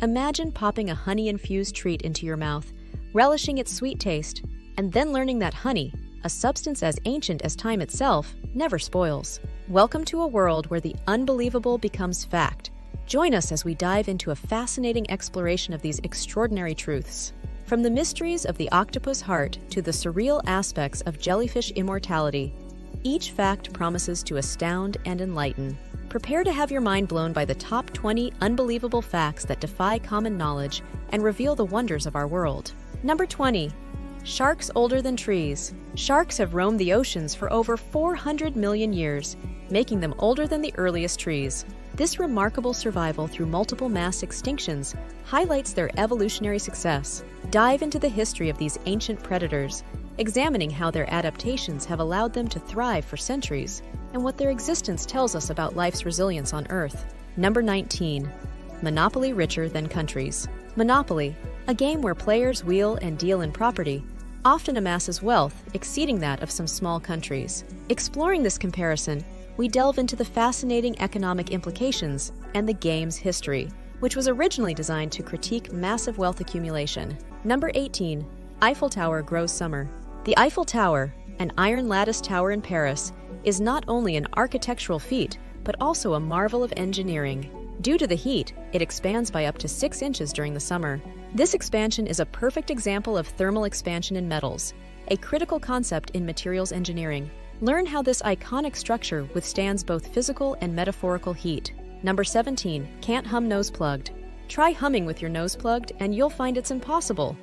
Imagine popping a honey-infused treat into your mouth, relishing its sweet taste, and then learning that honey, a substance as ancient as time itself, never spoils. Welcome to a world where the unbelievable becomes fact. Join us as we dive into a fascinating exploration of these extraordinary truths. From the mysteries of the octopus heart to the surreal aspects of jellyfish immortality, each fact promises to astound and enlighten. Prepare to have your mind blown by the top 20 unbelievable facts that defy common knowledge and reveal the wonders of our world. Number 20. Sharks older than trees. Sharks have roamed the oceans for over 400 million years, making them older than the earliest trees. This remarkable survival through multiple mass extinctions highlights their evolutionary success. Dive into the history of these ancient predators, examining how their adaptations have allowed them to thrive for centuries and what their existence tells us about life's resilience on Earth. Number 19. Monopoly richer than countries. Monopoly, a game where players wheel and deal in property, often amasses wealth exceeding that of some small countries. Exploring this comparison, we delve into the fascinating economic implications and the game's history, which was originally designed to critique massive wealth accumulation. Number 18. Eiffel Tower grows summer. The Eiffel Tower, an iron lattice tower in Paris, is not only an architectural feat, but also a marvel of engineering. Due to the heat, it expands by up to 6 inches during the summer. This expansion is a perfect example of thermal expansion in metals, a critical concept in materials engineering. Learn how this iconic structure withstands both physical and metaphorical heat. Number 17. Can't hum nose plugged. Try humming with your nose plugged and you'll find it's impossible.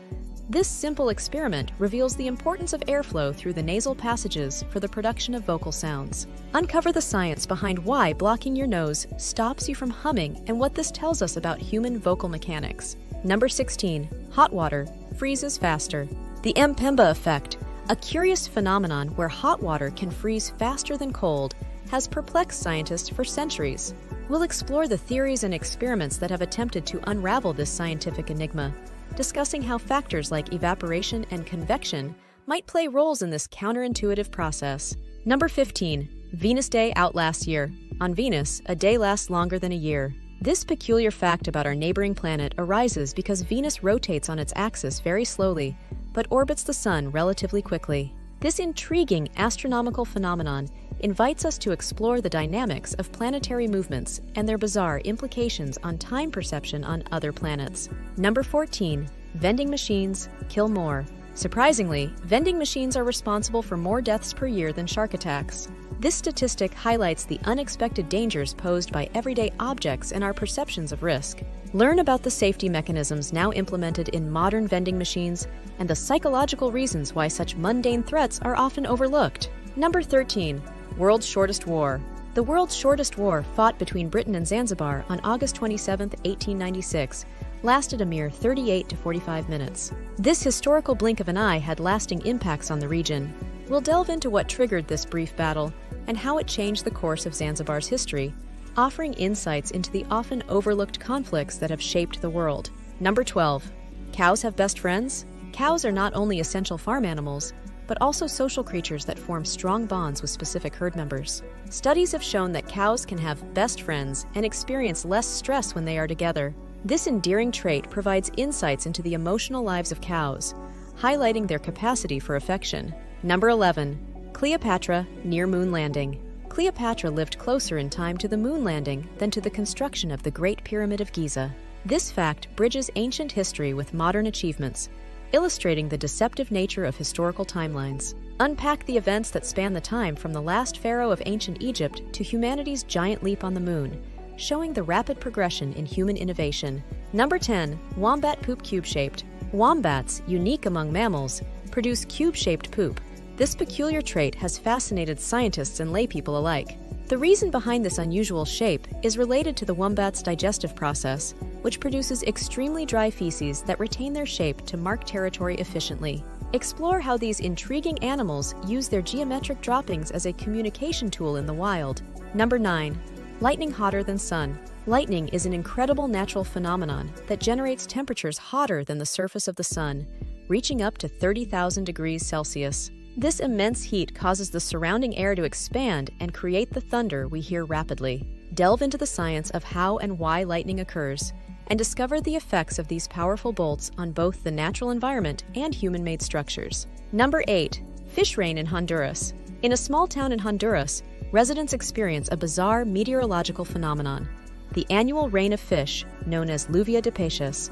This simple experiment reveals the importance of airflow through the nasal passages for the production of vocal sounds. Uncover the science behind why blocking your nose stops you from humming and what this tells us about human vocal mechanics. Number 16. Hot water freezes faster. The Mpemba effect a curious phenomenon where hot water can freeze faster than cold has perplexed scientists for centuries. We'll explore the theories and experiments that have attempted to unravel this scientific enigma, discussing how factors like evaporation and convection might play roles in this counterintuitive process. Number 15. Venus Day outlasts year. On Venus, a day lasts longer than a year. This peculiar fact about our neighboring planet arises because Venus rotates on its axis very slowly, but orbits the Sun relatively quickly. This intriguing astronomical phenomenon invites us to explore the dynamics of planetary movements and their bizarre implications on time perception on other planets. Number 14. Vending machines kill more. Surprisingly, vending machines are responsible for more deaths per year than shark attacks. This statistic highlights the unexpected dangers posed by everyday objects and our perceptions of risk. Learn about the safety mechanisms now implemented in modern vending machines and the psychological reasons why such mundane threats are often overlooked. Number 13. World's Shortest War. The world's shortest war, fought between Britain and Zanzibar on August 27, 1896, lasted a mere 38 to 45 minutes. This historical blink of an eye had lasting impacts on the region. We'll delve into what triggered this brief battle and how it changed the course of Zanzibar's history, offering insights into the often overlooked conflicts that have shaped the world. Number 12. Cows have best friends? Cows are not only essential farm animals, but also social creatures that form strong bonds with specific herd members. Studies have shown that cows can have best friends and experience less stress when they are together. This endearing trait provides insights into the emotional lives of cows, highlighting their capacity for affection. Number 11. Cleopatra near moon landing. Cleopatra lived closer in time to the moon landing than to the construction of the Great Pyramid of Giza. This fact bridges ancient history with modern achievements, illustrating the deceptive nature of historical timelines. Unpack the events that span the time from the last pharaoh of ancient Egypt to humanity's giant leap on the moon, showing the rapid progression in human innovation. Number 10. Wombat poop cube-shaped. Wombats, unique among mammals, produce cube-shaped poop. This peculiar trait has fascinated scientists and laypeople alike. The reason behind this unusual shape is related to the wombat's digestive process, which produces extremely dry feces that retain their shape to mark territory efficiently. Explore how these intriguing animals use their geometric droppings as a communication tool in the wild. Number 9. Lightning hotter than sun. Lightning is an incredible natural phenomenon that generates temperatures hotter than the surface of the sun, reaching up to 30,000 degrees Celsius. This immense heat causes the surrounding air to expand and create the thunder we hear rapidly. Delve into the science of how and why lightning occurs, and discover the effects of these powerful bolts on both the natural environment and human made structures. Number 8. Fish rain in Honduras. In a small town in Honduras, residents experience a bizarre meteorological phenomenon the annual rain of fish, known as Lluvia de Peces.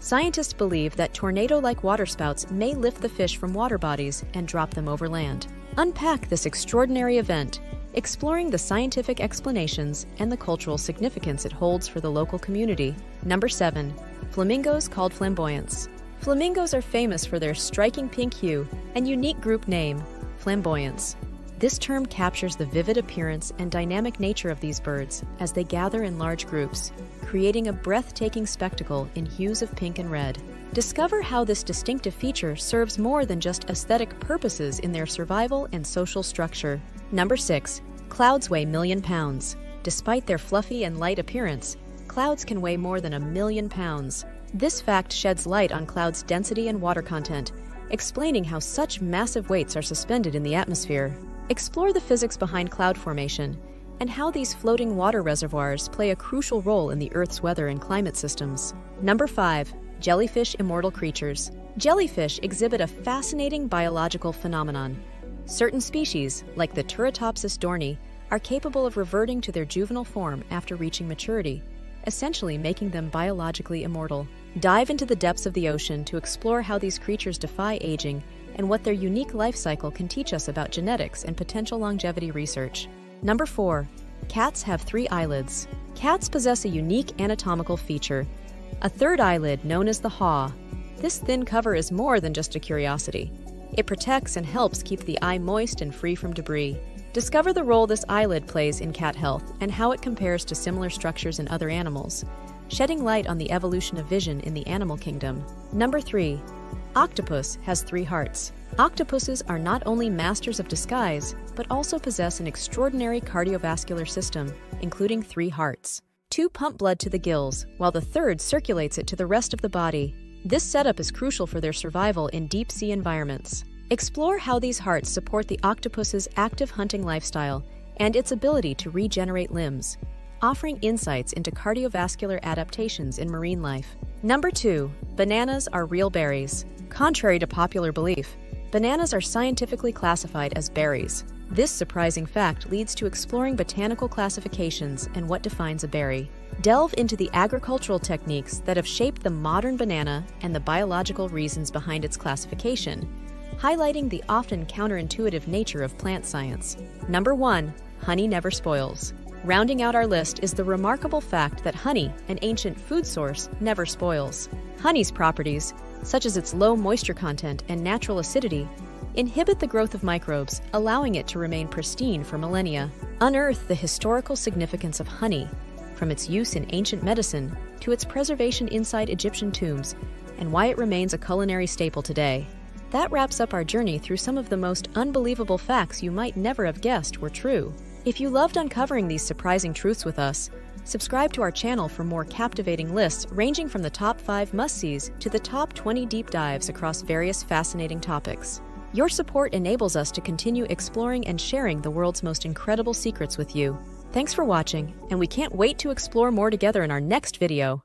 Scientists believe that tornado like waterspouts may lift the fish from water bodies and drop them over land. Unpack this extraordinary event, exploring the scientific explanations and the cultural significance it holds for the local community. Number 7. Flamingos called flamboyants. Flamingos are famous for their striking pink hue and unique group name, flamboyants. This term captures the vivid appearance and dynamic nature of these birds as they gather in large groups, creating a breathtaking spectacle in hues of pink and red. Discover how this distinctive feature serves more than just aesthetic purposes in their survival and social structure. Number 6. Clouds weigh million pounds. Despite their fluffy and light appearance, clouds can weigh more than a million pounds. This fact sheds light on clouds' density and water content, explaining how such massive weights are suspended in the atmosphere. Explore the physics behind cloud formation and how these floating water reservoirs play a crucial role in the Earth's weather and climate systems. Number 5. Jellyfish Immortal Creatures. Jellyfish exhibit a fascinating biological phenomenon. Certain species, like the Turritopsis dohrnii, are capable of reverting to their juvenile form after reaching maturity, essentially making them biologically immortal. Dive into the depths of the ocean to explore how these creatures defy aging and what their unique life cycle can teach us about genetics and potential longevity research. Number 4. Cats have three eyelids. Cats possess a unique anatomical feature, a third eyelid known as the haw. This thin cover is more than just a curiosity. It protects and helps keep the eye moist and free from debris. Discover the role this eyelid plays in cat health and how it compares to similar structures in other animals, shedding light on the evolution of vision in the animal kingdom. Number 3. Octopus has three hearts. Octopuses are not only masters of disguise, but also possess an extraordinary cardiovascular system, including three hearts. Two pump blood to the gills, while the third circulates it to the rest of the body. This setup is crucial for their survival in deep sea environments. Explore how these hearts support the octopus's active hunting lifestyle and its ability to regenerate limbs, offering insights into cardiovascular adaptations in marine life. Number 2. Bananas are real berries. Contrary to popular belief, bananas are scientifically classified as berries. This surprising fact leads to exploring botanical classifications and what defines a berry. Delve into the agricultural techniques that have shaped the modern banana and the biological reasons behind its classification, highlighting the often counterintuitive nature of plant science. Number 1. Honey never spoils. Rounding out our list is the remarkable fact that honey, an ancient food source, never spoils. Honey's properties, such as its low moisture content and natural acidity, inhibit the growth of microbes, allowing it to remain pristine for millennia. Unearth the historical significance of honey, from its use in ancient medicine to its preservation inside Egyptian tombs, and why it remains a culinary staple today. That wraps up our journey through some of the most unbelievable facts you might never have guessed were true. If you loved uncovering these surprising truths with us, Subscribe to our channel for more captivating lists ranging from the top 5 must-sees to the top 20 deep dives across various fascinating topics. Your support enables us to continue exploring and sharing the world's most incredible secrets with you. Thanks for watching, and we can't wait to explore more together in our next video.